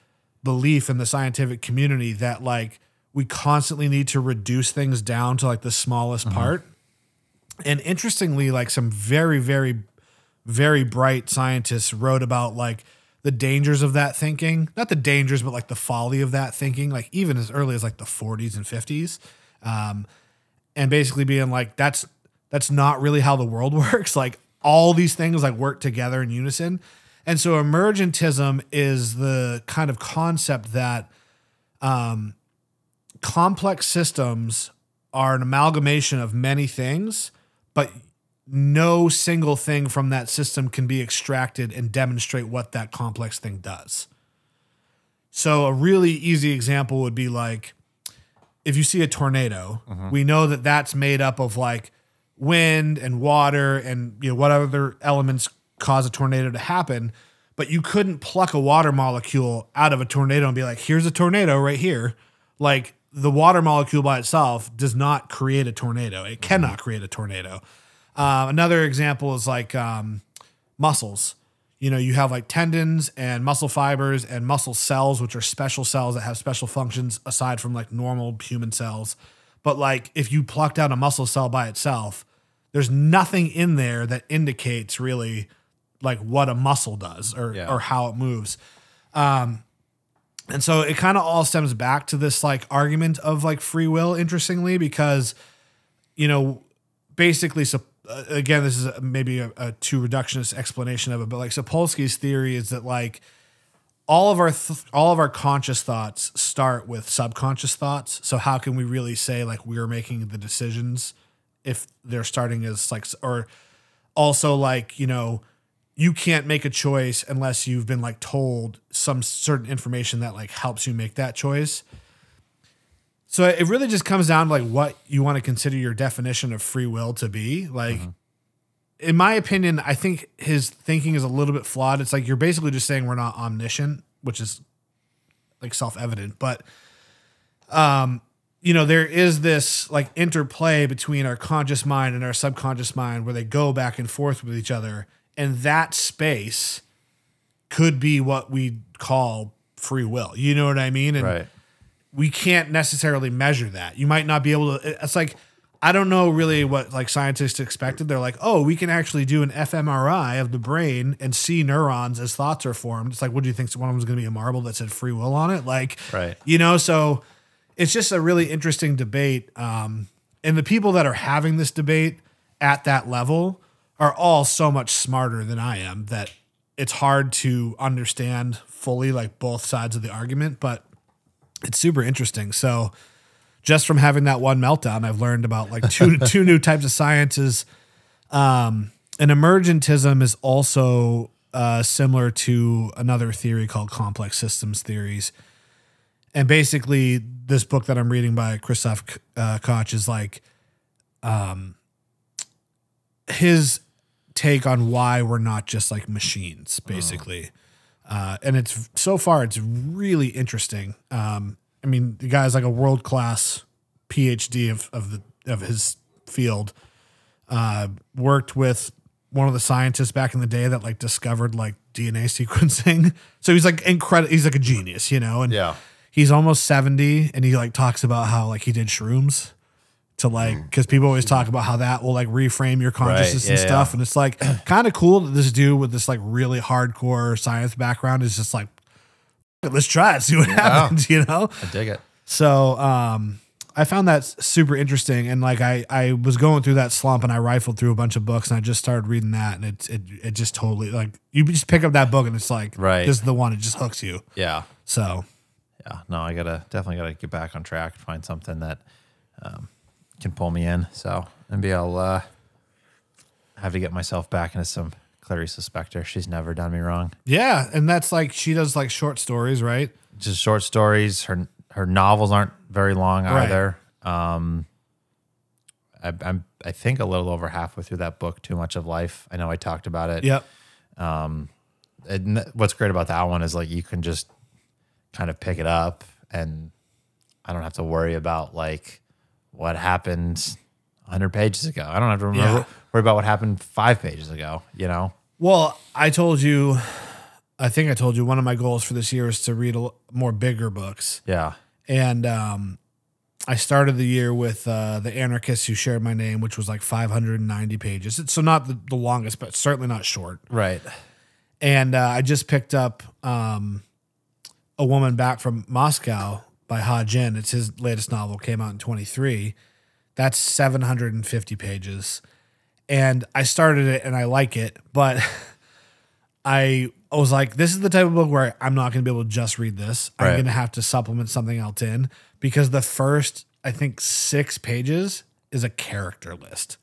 belief in the scientific community that like we constantly need to reduce things down to like the smallest part. And interestingly, like some very, very, very bright scientists wrote about like the dangers of that thinking. Not the dangers, but like the folly of that thinking, like even as early as like the 40s and 50s. Um, and basically being like, that's that's not really how the world works. Like all these things like work together in unison. And so emergentism is the kind of concept that um, complex systems are an amalgamation of many things, but no single thing from that system can be extracted and demonstrate what that complex thing does. So, a really easy example would be like if you see a tornado, we know that that's made up of like wind and water and you know what other elements cause a tornado to happen, but you couldn't pluck a water molecule out of a tornado and be like, here's a tornado right here. Like the water molecule by itself does not create a tornado. It cannot create a tornado. Uh, another example is like um, muscles. You know, you have like tendons and muscle fibers and muscle cells, which are special cells that have special functions aside from like normal human cells. But like if you plucked out a muscle cell by itself, there's nothing in there that indicates really like what a muscle does or Yeah. or how it moves. Um, and so it kind of all stems back to this like argument of like free will, interestingly, because you know, basically, so, uh, again, this is a, maybe a, a too reductionist explanation of it, but like Sapolsky's theory is that like all of our th- all of our conscious thoughts start with subconscious thoughts. So how can we really say like we're making the decisions if they're starting as like or also like, you know, you can't make a choice unless you've been like told some certain information that like helps you make that choice. So it really just comes down to like what you want to consider your definition of free will to be. Like in my opinion, I think his thinking is a little bit flawed. It's like you're basically just saying we're not omniscient, which is like self-evident, but um you know, there is this like interplay between our conscious mind and our subconscious mind where they go back and forth with each other. And that space could be what we call free will. You know what I mean? And Right. we can't necessarily measure that. You might not be able to. It's like I don't know really what like scientists expected. They're like, oh, we can actually do an fMRI of the brain and see neurons as thoughts are formed. It's like, what do you think? One of them's going to be a marble that said free will on it? Like, Right. You know, so it's just a really interesting debate. Um, and the people that are having this debate at that level are all so much smarter than I am that it's hard to understand fully like both sides of the argument, but it's super interesting. So just from having that one meltdown, I've learned about like two two new types of sciences. Um, and emergentism is also uh, similar to another theory called complex systems theories. And basically, this book that I'm reading by Christof uh, Koch is like um, his take on why we're not just like machines, basically. Uh, and it's so far, it's really interesting. Um, I mean, the guy's like a world class PhD of, of the of his field. Uh, worked with one of the scientists back in the day that like discovered like DNA sequencing. So he's like incredible. He's like a genius, you know. And Yeah. He's almost 70 and he like talks about how like he did shrooms to like because people always talk about how that will like reframe your consciousness and yeah, stuff yeah. and it's like kind of cool that this dude with this like really hardcore science background is just like let's try it see what happens you know I dig it. so um I found that super interesting and like I I was going through that slump and I rifled through a bunch of books and I just started reading that and it it, it just totally like you just pick up that book and it's like Right. this is the one it just hooks you Yeah. so Yeah. No, I gotta definitely gotta get back on track, find something that um, can pull me in. So maybe I'll uh, have to get myself back into some Clarice Lispector. She's never done me wrong. Yeah, and that's like she does like short stories, right? Just short stories. Her her novels aren't very long Right. either. Um, I, I'm I think a little over halfway through that book. Too much of life. I know I talked about it. Yep. and what's great about that one is like you can just kind of pick it up and I don't have to worry about like what happened 100 pages ago. I don't have to remember Yeah. worry about what happened 5 pages ago, you know. Well, I told you, I think I told you one of my goals for this year is to read l- more bigger books, Yeah. and um, I started the year with uh, the Anarchist Who Shared My Name, which was like 590 pages. It's, so not the, the longest, but certainly not short. Right. And uh, I just picked up um, a woman back from Moscow by Ha Jin. It's his latest novel, came out in 23. That's 750 pages. And I started it and I like it, but I was like, this is the type of book where I'm not going to be able to just read this. I'm going to have to supplement something else in because the first, I think, six pages is a character list.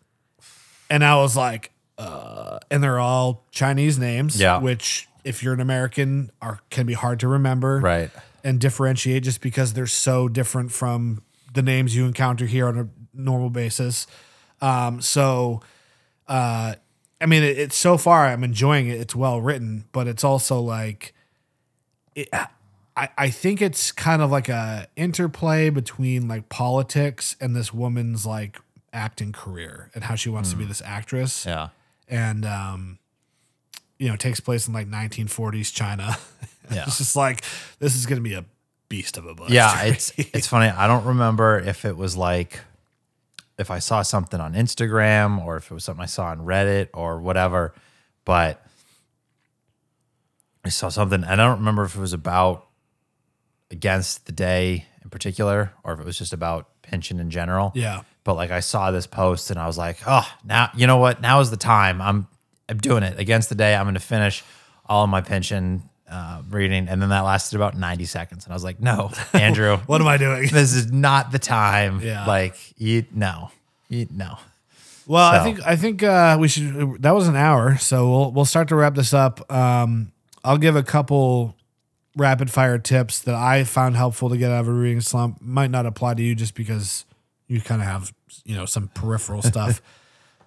And I was like, uh, and they're all Chinese names, Yeah. which if you're an American are can be hard to remember Right. and differentiate just because they're so different from the names you encounter here on a normal basis. Um, so, uh, I mean, it, it's so far I'm enjoying it. It's well written, but it's also like, it, I I think it's kind of like a interplay between like politics and this woman's like acting career and how she wants to be this actress Yeah. and um, you know, takes place in like 1940s China. Yeah. it's just like this is gonna be a beast of a book. Yeah, it's it's funny. I don't remember if it was like if I saw something on Instagram or if it was something I saw on Reddit or whatever, but I saw something. And I don't remember if it was about against the day in particular or if it was just about Pynchon in general. yeah, But like I saw this post and I was like, oh, now you know what? Now is the time. I'm I'm doing it against the day. I'm going to finish all of my Pynchon uh, reading, and then that lasted about ninety seconds, and I was like, "No, Andrew, What am I doing? this is not the time. Yeah. Like you, no, you, no." Well, I think I think uh, we should. That was an hour, so we'll we'll start to wrap this up. Um, I'll give a couple rapid fire tips that I found helpful to get out of a reading slump. Might not apply to you just because you kind of have you know some peripheral stuff.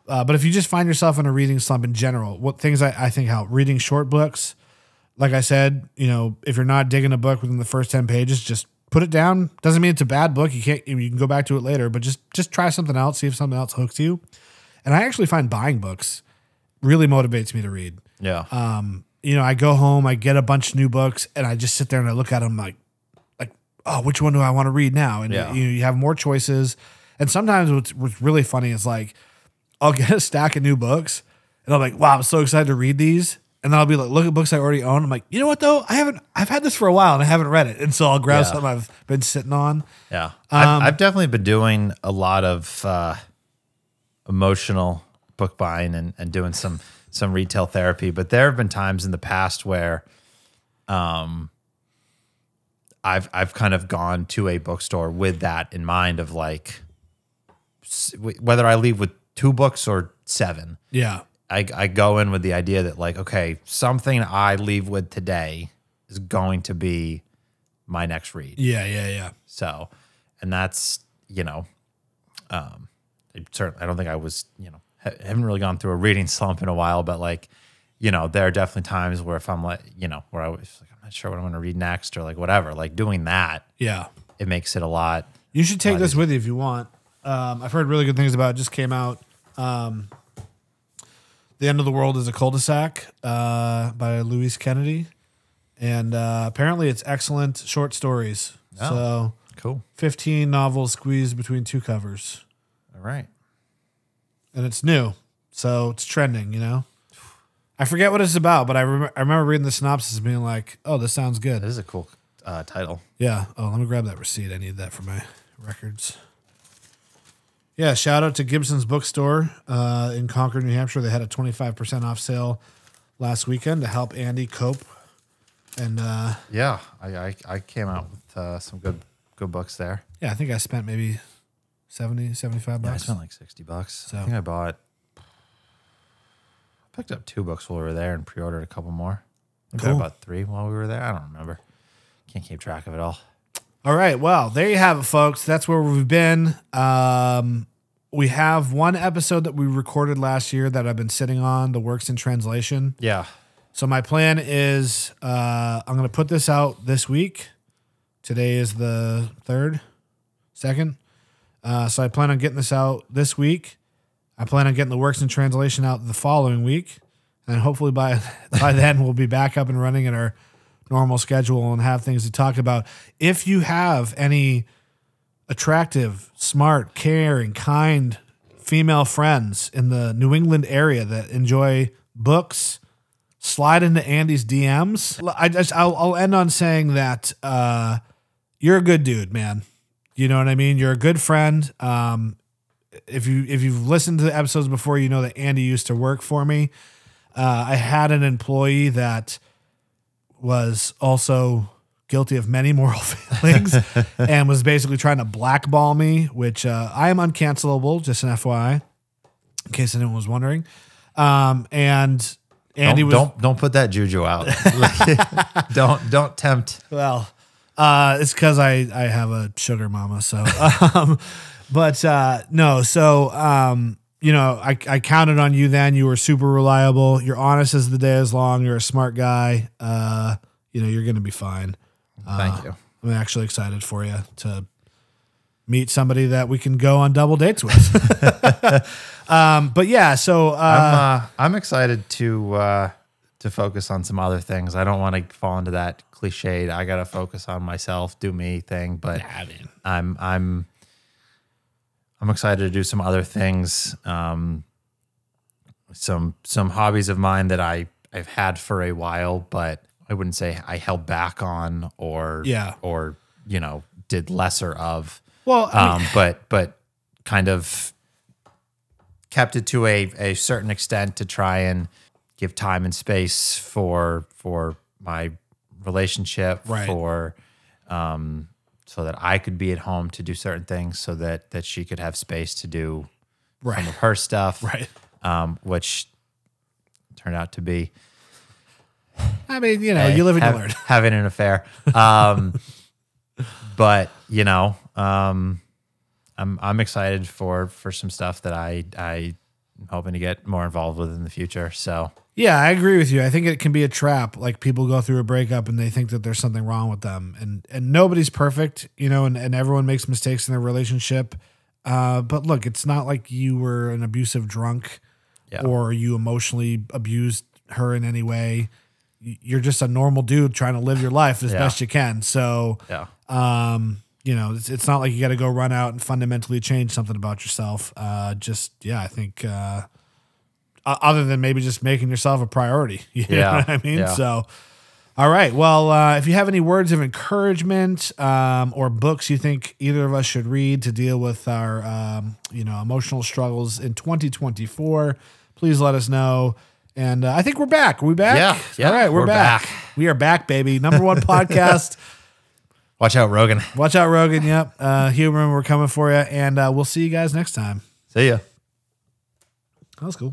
Uh, but if you just find yourself in a reading slump in general, what things I, I think help reading short books. Like I said, you know, if you're not digging a book within the first ten pages, just put it down. Doesn't mean it's a bad book. You can't. You can go back to it later, but just just try something else. See if something else hooks you. And I actually find buying books really motivates me to read. Yeah, Um, you know, I go home, I get a bunch of new books, and I just sit there and I look at them like, like, oh, which one do I want to read now? And Yeah. you, you have more choices. And sometimes what's, what's really funny is like, I'll get a stack of new books, and I'm like, wow, I'm so excited to read these. And then I'll be like, look at books I already own. I'm like, you know what though? I haven't. I've had this for a while and I haven't read it, and so I'll grab Yeah. something I've been sitting on. yeah. Um, I've, I've definitely been doing a lot of uh, emotional book buying and, and doing some some retail therapy, but there have been times in the past where, um, I've I've kind of gone to a bookstore with that in mind of like, whether I leave with two books or seven. Yeah, I, I go in with the idea that like okay something i leave with today is going to be my next read yeah, yeah, yeah. so and that's you know um it certainly i don't think i was you know ha- haven't really gone through a reading slump in a while but like you know there are definitely times where if i'm like you know where i was like i'm not sure what i'm going to read next or like whatever like doing that Yeah. it makes it a lot You should take this with you if you want. Um, I've heard really good things about it. Just came out. Um, the End of the World is a cul-de-sac uh, by Louise Kennedy. And uh, apparently it's excellent short stories. Oh. So cool 15 novels squeezed between two covers. all right And it's new. So it's trending, you know? I forget what it's about, but I, rem- I remember reading the synopsis and being like, oh, this sounds good. this is a cool uh, title Yeah. Oh, let me grab that receipt. I need that for my records. Yeah, shout out to Gibson's Bookstore uh, in Concord, New Hampshire. They had a 25% off sale last weekend to help Andy cope. And uh, yeah i i, I came out with uh, some good good books there yeah, I think I spent maybe 70, 75 Yeah, I bucks. spent like sixty bucks. So- I think I bought. I picked up two books while we were there and pre-ordered a couple more. I Cool. bought three while we were there. I don't remember. Can't keep track of it all. All right. Well, there you have it, folks. That's where we've been. Um, we have one episode that we recorded last year that I've been sitting on, the works in translation. Yeah, So my plan is uh, I'm going to put this out this week. Today is the third, second. Uh, so I plan on getting this out this week. I plan on getting the works in translation out the following week, and hopefully by by then we'll be back up and running in our normal schedule and have things to talk about. If you have any attractive, smart, caring, kind female friends in the New England area that enjoy books, slide into Andy's DMs. I just I'll, I'll end on saying that uh, you're a good dude, man. You know what I mean? You're a good friend. Um, if you if you've listened to the episodes before, you know that Andy used to work for me. Uh, I had an employee that was also guilty of many moral failings and was basically trying to blackball me, which uh, I am uncancelable, just an FYI, in case anyone was wondering. Um, and Andy don't, was don't don't put that juju out. don't don't tempt. well, uh, it's because I I have a sugar mama. So, um, but uh, no. So, um, you know, I I counted on you. Then you were super reliable. You're honest as the day is long. You're a smart guy. Uh, you know, you're gonna be fine. Thank you. I'm actually excited for you to meet somebody that we can go on double dates with. um, but yeah, so uh, I'm uh, I'm excited to uh, to focus on some other things. I don't want to fall into that cliched. I got to focus on myself, do me thing. But I'm I'm I'm excited to do some other things. Um, some some hobbies of mine that I I've had for a while, but I wouldn't say I held back on or Yeah. or you know did lesser of. well, I mean, Um, but but kind of kept it to a, a certain extent to try and give time and space for for my relationship, Right. for um, so that I could be at home to do certain things, so that that she could have space to do some of her stuff, Right. Um, which turned out to be I mean, you know, Hey, you live and have- you learn. having an affair. Um, but you know, um, I'm I'm excited for for some stuff that I I am hoping to get more involved with in the future. So Yeah, I agree with you. I think it can be a trap. Like people go through a breakup and they think that there's something wrong with them, and and nobody's perfect, you know, and, and everyone makes mistakes in their relationship. Uh, but look, it's not like you were an abusive drunk, Yeah. or you emotionally abused her in any way. You're just a normal dude trying to live your life as Yeah. best you can. So, yeah, um, you know, it's, it's not like you got to go run out and fundamentally change something about yourself. Uh, just yeah, I think uh, o- other than maybe just making yourself a priority. You Yeah, I mean? yeah. So, all right. Well, uh, if you have any words of encouragement um, or books you think either of us should read to deal with our, um, you know, emotional struggles in 2024, please let us know. And uh, I think we're back. Are we back? Yeah, yeah, All right, we're, we're back. back. We are back, baby. Number one podcast. watch out, Rogan. Watch out, Rogan. Yep. Uh, Human, we're coming for you. And uh, we'll see you guys next time. See ya. That was cool.